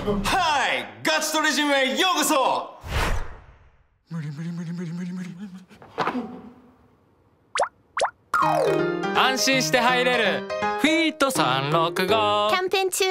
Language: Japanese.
はいガチトレジムへようこそ。無理無理無理無理無理無理安心して入れるフィート365キャンペーン中